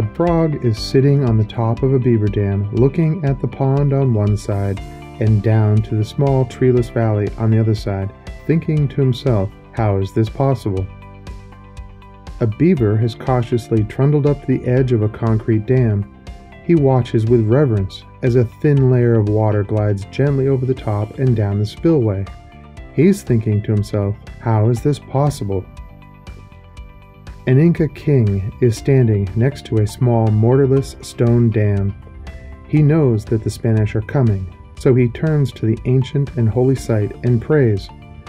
A frog is sitting on the top of a beaver dam looking at the pond on one side and down to the small treeless valley on the other side, thinking to himself, how is this possible? A beaver has cautiously trundled up the edge of a concrete dam. He watches with reverence as a thin layer of water glides gently over the top and down the spillway. He's thinking to himself, how is this possible? An Inca king is standing next to a small mortarless stone dam. He knows that the Spanish are coming, so he turns to the ancient and holy site and prays,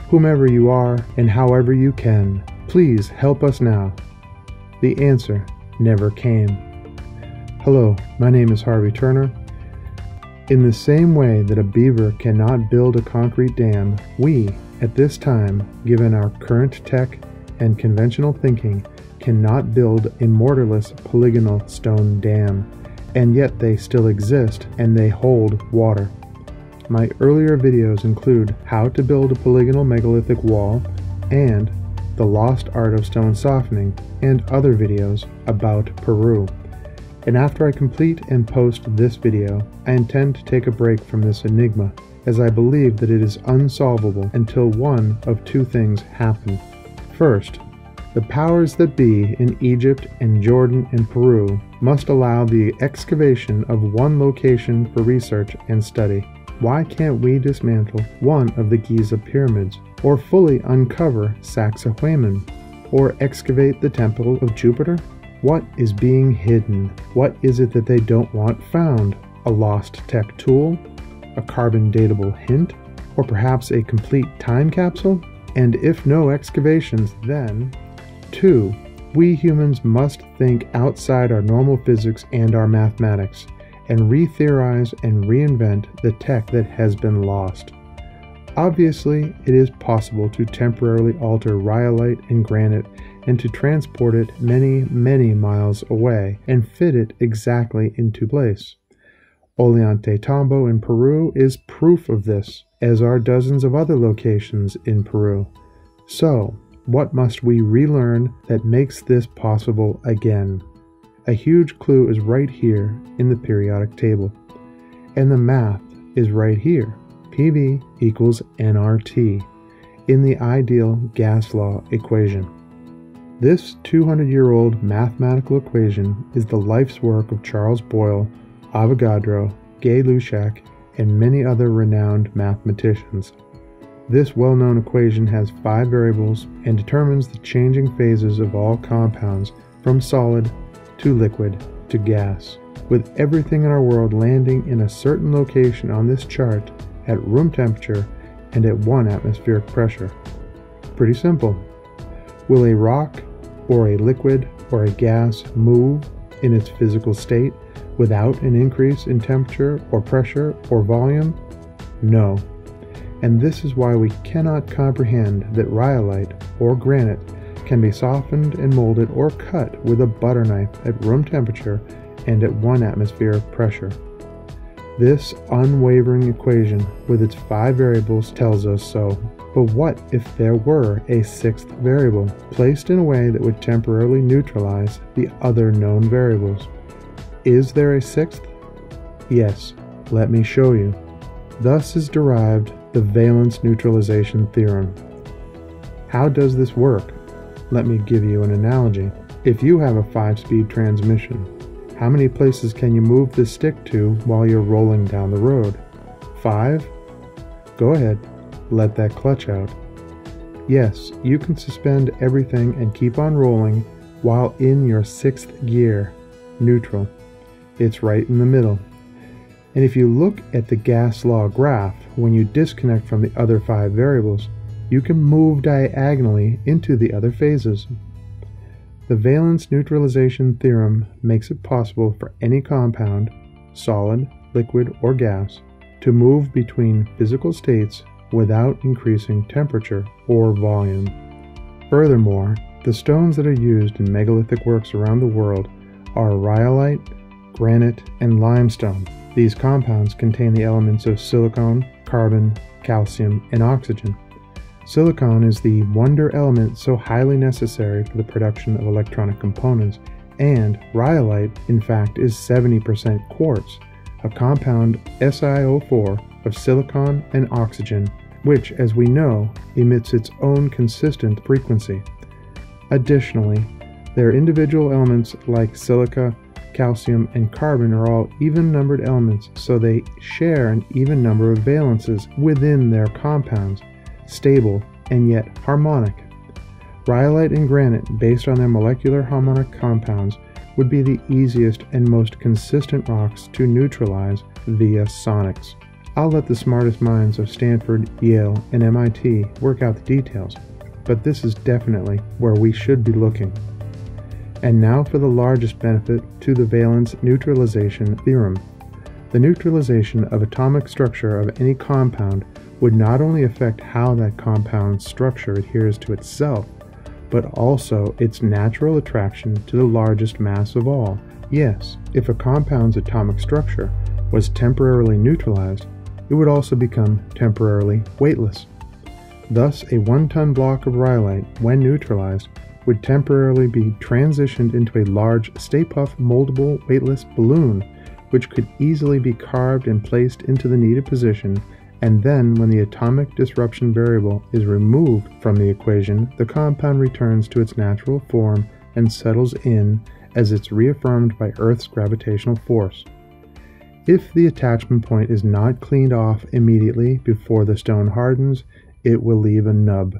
Whomever you are and however you can, please help us now. The answer never came. Hello, my name is Harvey Turner. In the same way that a beaver cannot build a concrete dam, we, at this time, given our current tech and conventional thinking, cannot build a mortarless polygonal stone dam, and yet they still exist and they hold water. My earlier videos include how to build a polygonal megalithic wall and the lost art of stone softening and other videos about Peru. And after I complete and post this video, I intend to take a break from this enigma as I believe that it is unsolvable until one of two things happen. First, the powers that be in Egypt and Jordan and Peru must allow the excavation of one location for research and study. Why can't we dismantle one of the Giza pyramids, or fully uncover Sacsayhuaman, or excavate the Temple of Jupiter? What is being hidden? What is it that they don't want found? A lost tech tool? A carbon datable hint? Or perhaps a complete time capsule? And if no excavations, then 2. We humans must think outside our normal physics and our mathematics, and re theorize and reinvent the tech that has been lost. Obviously, it is possible to temporarily alter rhyolite and granite and to transport it many, many miles away and fit it exactly into place. Ollantaytambo in Peru is proof of this, as are dozens of other locations in Peru. So, what must we relearn that makes this possible again? A huge clue is right here in the periodic table. And the math is right here. PV equals nRT in the ideal gas law equation. This 200 year old mathematical equation is the life's work of Charles Boyle, Avogadro, Gay Lussac, and many other renowned mathematicians. This well known equation has five variables and determines the changing phases of all compounds from solid to liquid to gas, with everything in our world landing in a certain location on this chart at room temperature and at one atmospheric pressure. Pretty simple. Will a rock or a liquid or a gas move in its physical state without an increase in temperature or pressure or volume? No and this is why we cannot comprehend that rhyolite or granite can be softened and molded or cut with a butter knife at room temperature and at 1 atmosphere of pressure. This unwavering equation with its five variables tells us so. But what if there were a sixth variable, placed in a way that would temporarily neutralize the other known variables? Is there a sixth? Yes, let me show you. Thus is derived the valence neutralization theorem. How does this work? Let me give you an analogy. If you have a 5-speed transmission, how many places can you move the stick to while you're rolling down the road? 5? Go ahead, let that clutch out. Yes, you can suspend everything and keep on rolling while in your sixth gear, neutral. It's right in the middle. And if you look at the gas law graph, when you disconnect from the other five variables, you can move diagonally into the other phases. The valence neutralization theorem makes it possible for any compound, solid, liquid, or gas, to move between physical states without increasing temperature or volume. Furthermore, the stones that are used in megalithic works around the world are rhyolite, granite, and limestone. These compounds contain the elements of silicon, carbon, calcium, and oxygen. Silicon is the wonder element so highly necessary for the production of electronic components And rhyolite, in fact, is 70% quartz, a compound SiO4 of silicon and oxygen, which, as we know, emits its own consistent frequency. Additionally, their individual elements like silica, calcium, and carbon are all even numbered elements, so they share an even number of valences within their compounds, stable and yet harmonic. Rhyolite and granite, based on their molecular harmonic compounds, would be the easiest and most consistent rocks to neutralize via sonics. I'll let the smartest minds of Stanford, Yale, and MIT work out the details, but this is definitely where we should be looking. And now for the largest benefit to the valence neutralization theorem. The neutralization of atomic structure of any compound would not only affect how that compound's structure adheres to itself, but also its natural attraction to the largest mass of all. Yes, if a compound's atomic structure was temporarily neutralized, it would also become temporarily weightless. Thus, a one ton block of rhyolite, when neutralized, would temporarily be transitioned into a large Stay Puft moldable weightless balloon, which could easily be carved and placed into the needed position and then when the atomic disruption variable is removed from the equation, the compound returns to its natural form and settles in as it's reaffirmed by Earth's gravitational force. If the attachment point is not cleaned off immediately before the stone hardens, it will leave a nub.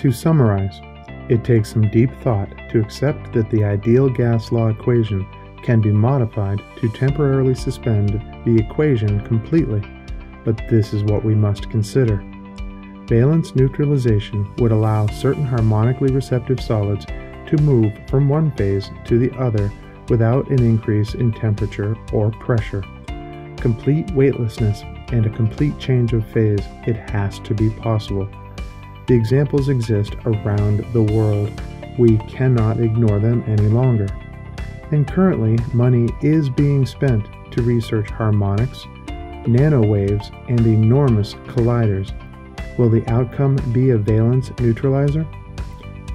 To summarize, it takes some deep thought to accept that the ideal gas law equation can be modified to temporarily suspend the equation completely, but this is what we must consider. Valence neutralization would allow certain harmonically receptive solids to move from one phase to the other without an increase in temperature or pressure. Complete weightlessness and a complete change of phase, it has to be possible. The examples exist around the world. We cannot ignore them any longer and currently money is being spent to research harmonics, nanowaves, and enormous colliders. Will the outcome be a valence neutralizer?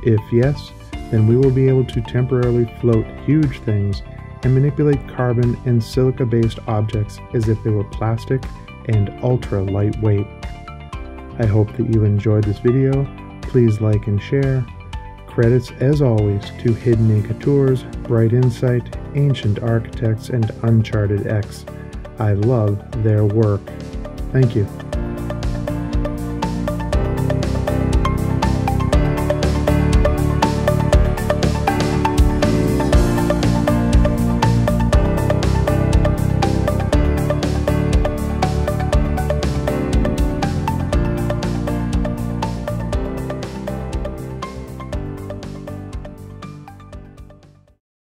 If yes, then we will be able to temporarily float huge things and manipulate carbon and silica based objects as if they were plastic and ultra lightweight. I hope that you enjoyed this video. Please like and share Credits, as always, to Hidden Inca Tours, Bright Insight, Ancient Architects, and Uncharted X. I love their work. Thank you.